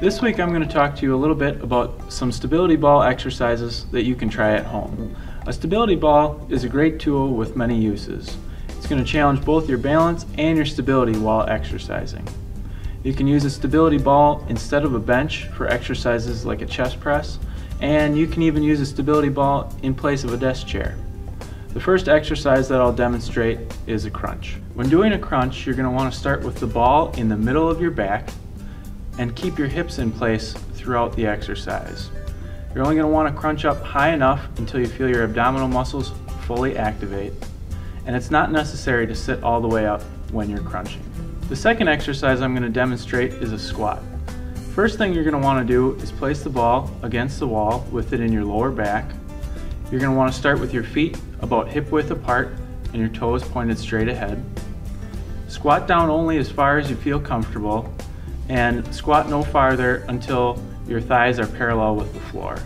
This week I'm going to talk to you a little bit about some stability ball exercises that you can try at home. A stability ball is a great tool with many uses. It's going to challenge both your balance and your stability while exercising. You can use a stability ball instead of a bench for exercises like a chest press, and you can even use a stability ball in place of a desk chair. The first exercise that I'll demonstrate is a crunch. When doing a crunch, you're going to want to start with the ball in the middle of your back and keep your hips in place throughout the exercise. You're only going to want to crunch up high enough until you feel your abdominal muscles fully activate, and it's not necessary to sit all the way up when you're crunching. The second exercise I'm going to demonstrate is a squat. First thing you're going to want to do is place the ball against the wall with it in your lower back. You're going to want to start with your feet about hip width apart and your toes pointed straight ahead. Squat down only as far as you feel comfortable and squat no farther until your thighs are parallel with the floor.